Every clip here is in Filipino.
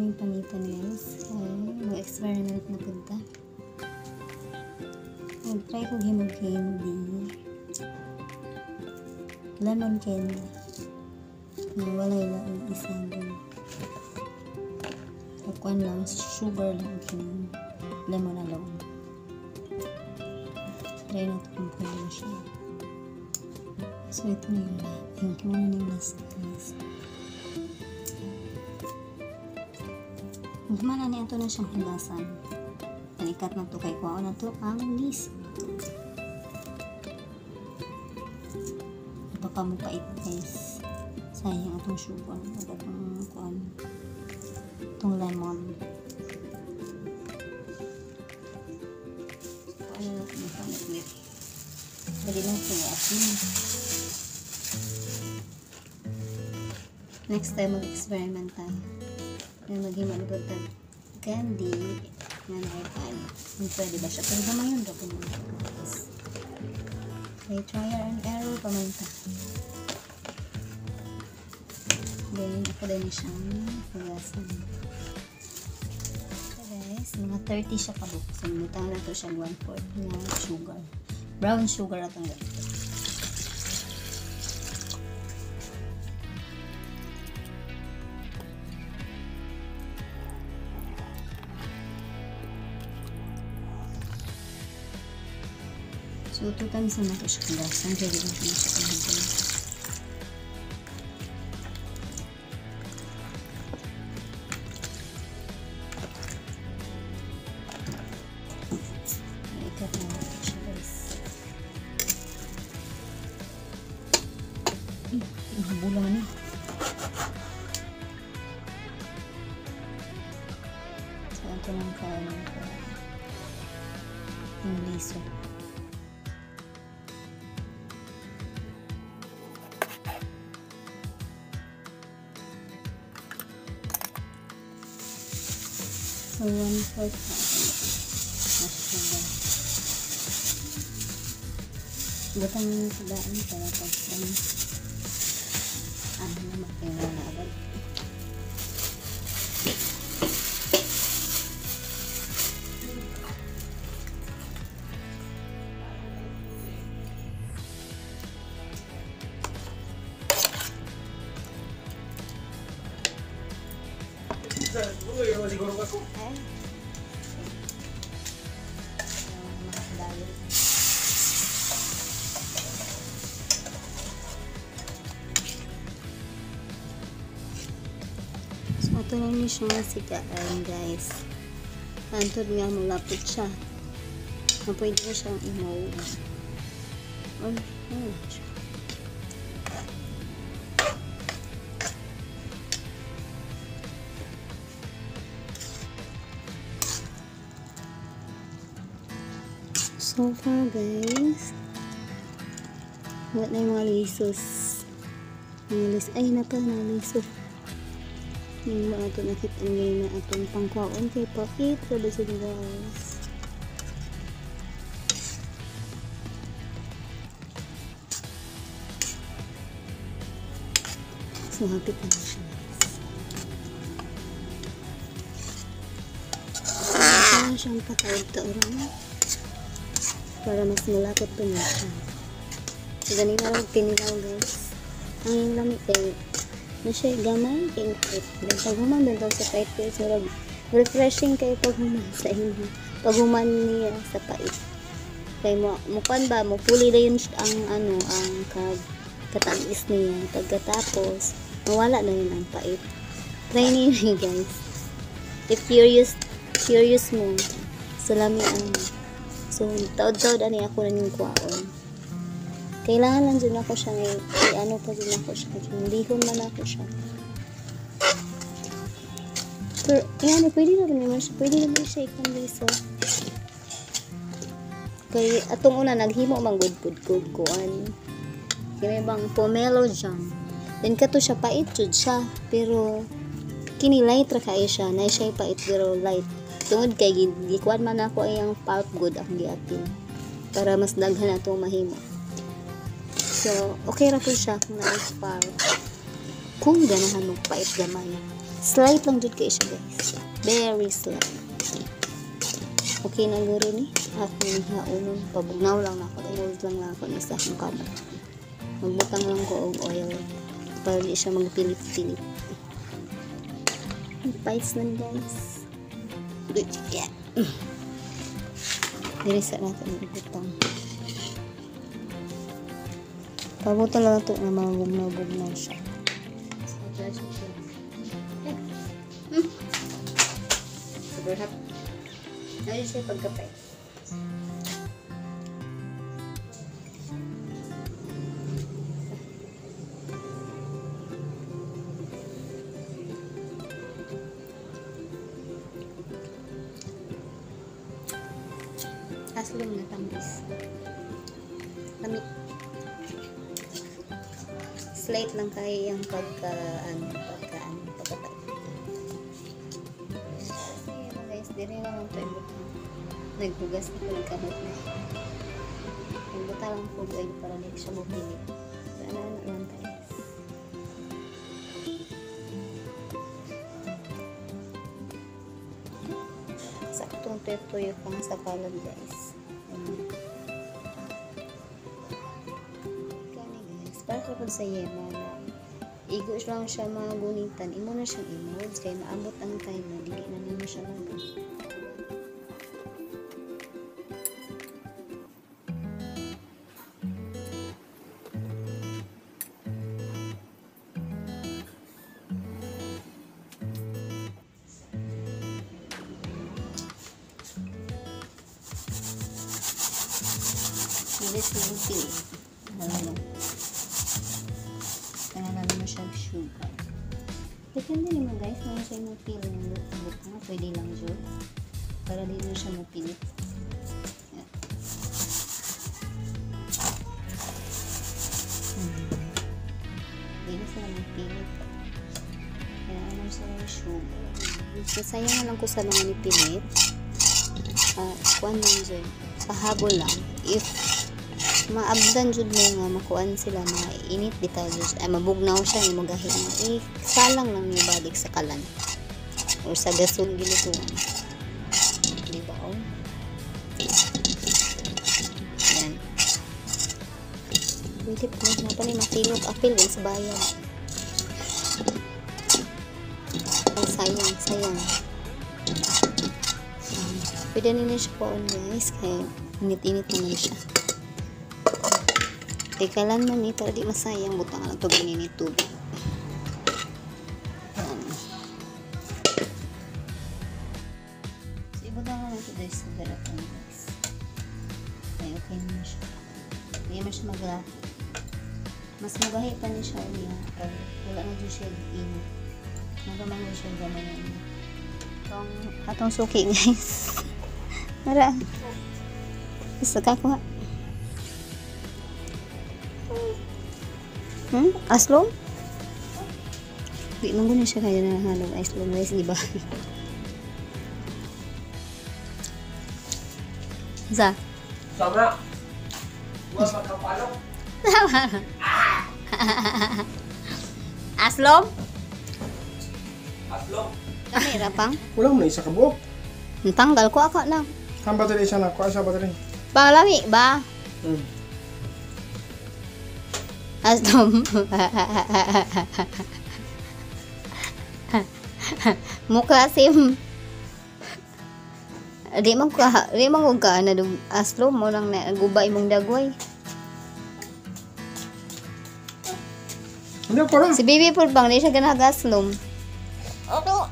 ning panitan guys. Ay, mag-experiment na punta. Nag-try ko himog candy. Lemon candy. Yung isang dun. Takuan lang, sugar lang king lemon alone. Try na ito kung pwede siya. So, ito na yung pink mo na yung last Gumana niya ito na siyang hilasan. Panikat na ito kay kuha na ito ang nis. Ito ka mo pait guys. Sayang itong sugar. Ito itong kuhan. Itong lemon. Ano na ito ng panit Dali lang siya asin. Next time mag-experiment tayo. Kaya maging malubagtag candy nga na ipan. Kung pwede ba siya. Pero naman yun daw kung guys. Okay, trial and error pamanta. Then, ako din siyang hugasan. So guys, mga 30 siya kabuk. So, lumitaw na to siya 1/4 na sugar. Brown sugar at ang ganito. So, two times na nato siya kagasan. Pwede lang siya siya kagasan. Ikat na nato siya guys. Hmm, Nahabulan na. So, ito lang kain ko. Yung liso. So, one fourth na ito. Masyadong. Butang na sa daan para pag Ito na niyo siya nga sigaan, guys. Antod nga malapit siya. Na pwede na siyang imaw. Ay, ay, siya. So far, guys, wala na yung mga lisos. Ay, na pa na liso. Mga ito nakita nyo na atong pangkwaon kay. Sabi sa guys. So, hapit na siya. Ito na siyang patawag-tawag para mas malapot pa niya siya. So, ganito lang pinilaw guys. Ang lamig kay na siya gamay kay pait. Then paghuman din daw sa pait guys, murag refreshing kay paghuman sa inyo. Paghuman niya sa pait. Kay mo mukan ba mo puli siya ang ano ang kag katamis niya pagkatapos mawala na yun ang pait. Try niyo guys. If curious curious mo sa lami ano So, taod-taod ani ako na yung kwaon. Kailangan lang din ako siya ngayon. I-ano pa din ako siya. Lihon man ako siya. Pero, yan, pwede na rin naman siya. Pwede na rin siya ikang liso. Atong una, naghimo mang good-good kuan. Kaya may bang pomelo jam. Then, kato siya, pait jud siya. Pero, kini light ra kaya siya. Na siya pait, pero light tungod kay gikuan man ako ang pulp good ang giapin para mas daghan ato mahimo so okay ra po siya kung na pulp kung ganahan mo pait gamay Slight lang jud kay siya guys. Very slight. Okay na guro ni. Ako ni haunon. Pabugnaw lang na ako. Inold lang na ako ni sa akong kamot. Magbutang lang ko og oil para di siya magpilip-pilip. Pies lang guys. Good. Yeah. Dirisa natin ibutang. Pabuto lang ito na mga bugnaw-bugnaw siya. Super hot. Ayun siya pagkapay. Aslong na tambis. Lami. Slight lang kaya yung pagka, ano, pagka, ano. Sige mga guys, dire lang ang paibutang. Naghugas na ng kamot na. Nagbuta lang po ay para hindi siya bumili. Sana na lang tayo. Saktong tuyo pang sa palad guys. Sa na igo lang siya mga gunitan, imo na siyang i-molds kaya maabot ang time na dili na nimo siya lang Bilis lang pili. Depende naman guys, kung siya yung pili ng lutang na pwede lang dyan. Para di na siya mapilit. Yan. Di na siya mapilit. Kaya siya yung sugar. Sasayang na lang ko sa mga nipilit. Ah, kuan lang dyan. Pahabol lang. If maabdan jud mo nga makuan sila mainit bitaw jud ay mabugnaw siya ni magahi nga eh salang lang ni balik sa kalan. Or sa gasol gilutuan. Di ba oh? Yan pwede po na pa ni matilok apil sa bayan. Ay sayang sayang. Um, pwede nila siya po guys kaya init-init naman siya Tekalan man ni para di masayang butang lang ganyan ni tubig. Yan. So, ibutang lang ito guys sa garapon guys. Okay, okay naman siya. Hindi naman siya maglahi. Mas magahi pa niya siya niya. Or wala na dyan siya init. Magamang na siya gamay na init. Itong atong suki guys. Mara. Isa ka ko Hmm? Aslong? Di man guna siya kaya na halong aslong guys, di ba? Sa? Sama. Huwag makapalok. Aslong? Atlong. Kamera pang? Kulang mo na isa ka buok. Tanggal ko ako na. Ang battery isa na. Kuha sa battery. Pangalami ba? Hmm. Aslong. Mukha sim. Di man ka, di man ko ka na dug aslo mo lang na gubay mong dagway. Hindi ko lang. Si Baby Paul bang di siya ganagaslom. Opo.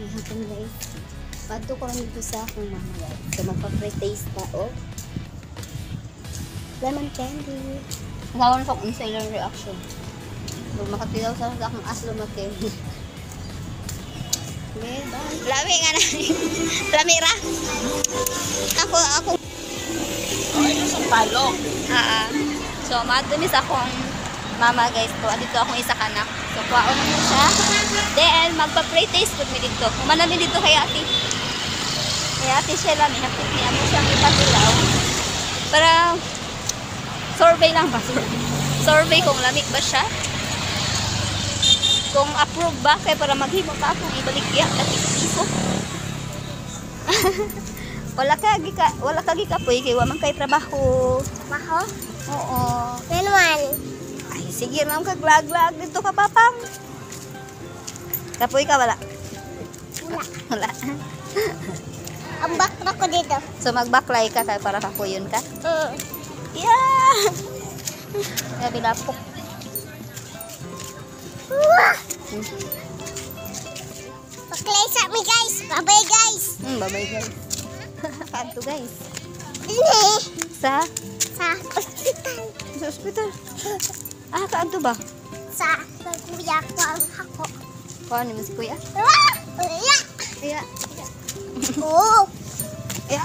Ihapon guys. Pato ko lang dito sa akong mama guys. So magpa-pre-taste pa oh. Lemon candy. Nagawa na sa akong sa ilang reaction. Pag makatilaw sa akong. Okay, bye. Lami nga na. Lami ra. Ako, ako. Ay, sa palok. Ah, so maadto ni sa akong mama guys ko dito akong isa kanak so kuwaon na mo siya then magpa-pray taste food mi dito kumana mi dito kay ate kay ate Sheila mi hapit ni amo siyang ipatilaw para survey lang ba survey kung lamig ba siya kung approve ba kay para maghimo ka akong ibaligya at piso. wala ka gi ka wala ka gi kapoy kay wa man kay trabaho. Maho? Oo. Menuan. Ay sige lang ka glag-glag dito ka papang. Kapoy ka wala. Wala. Wala. Ang bakra ko dito. So magbaklay ka kay para kapuyon ka. Mm. Yeah. Sabi lapok. Wah! Paklay sa mi guys. Bye-bye guys. Hmm, bye-bye guys. Kanto guys. Ini. Sa Sa ospital. sa ospital. Ah, kaanto ba? Sa kuya ko ang hako. Kuha ni mo si kuya. Wah! Uya! Iya. Oh! Iya.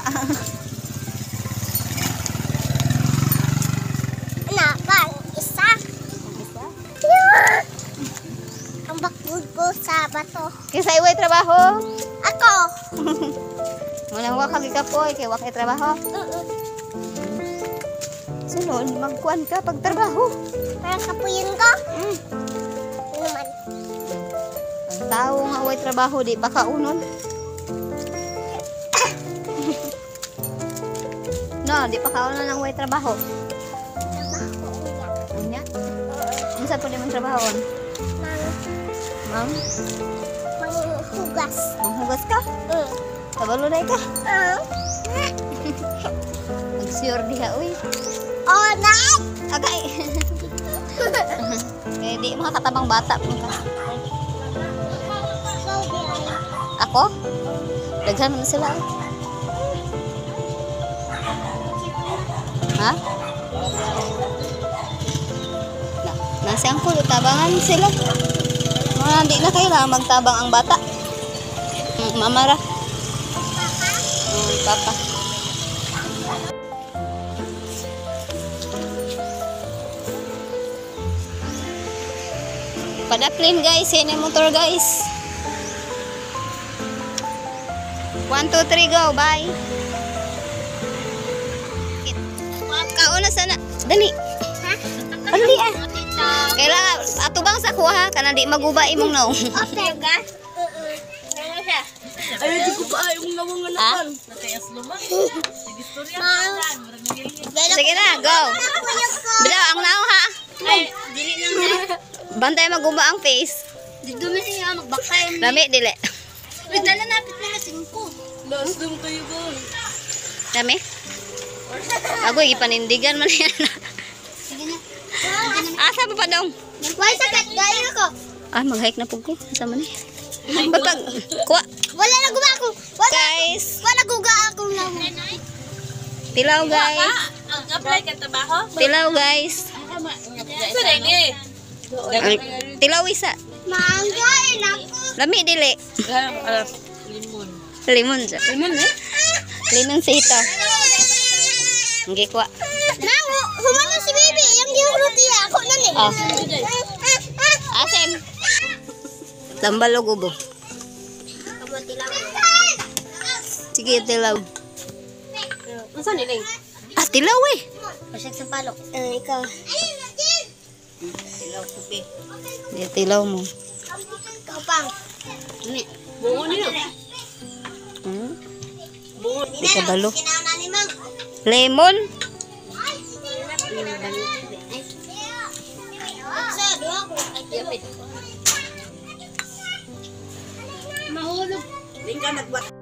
Sa bato. Kisa iway trabaho. Ako! Muna wa kag kapoy kay wa kay trabaho. Mm-mm. Sunod magkuan ka pag trabaho. Parang kapuyin ko. Mm. Ano naman? Ang tao nga way trabaho di pa kaunon. no, di pa kaunon ang way trabaho. Trabaho niya. Unya. Unsa po di man trabahon? Mang, Ma'am, manghugas. manghugas ka? Mm. Kabalo na ka. Ah. Mag-sure diha uy. Oh, night! Agay. Kaya di mga katabang bata po ka. So, biyahe. Ako? Daghan naman sila. eh. Ha? Na, nasa ang kulo, tabangan sila. Mga di na kailangan magtabang ang bata. Mm, Mamara. Mm, papa. Padaklin guys, yan yung motor guys. 1, 2, 3, go. Bye. Kauna sana. Dali. Dali ah. Kailangan, ato bang sa kuha ka na di maguba imong no. Okay, ga? Ay, di ko pa nga Ha? naman. Natayas lumang. Sige na, go. Bila, ang nao ha. Ay, dili lang na. Bantay maguba ang face. Dito na siya magbakay. Dami, dili. Wait, na napit na na singko. Laos dum kayo ko. Dami. Ako, ipanindigan man yan. Asa pa pa dong? Why sakat? Gaya ko. Ah, mag-hike na po ko. Asa man eh. Ba't pag, kuha. Wala na guba ako. Wala, Guys, wala guga akong lang. tilaw guys. Ang apply ka trabaho? Tilaw guys. Sa Tilaw isa. Maanggain ako. Lami, dili. Limon. Limon siya. Limon eh? Limon sa ito. Hindi kuha. Nang, humano si gihuruti ako na ni. Oh. Asim. Tambal o gubo. Sige, tilaw. Masa niling? Ah, tilaw eh. Pasag sa palok. Eh, ikaw. Di, tilaw mo. Ikaw pang. Bungo niyo. Hmm? Bungo. Di ka balo. Kinauna ni Mang. Lemon. Tingka nagbat.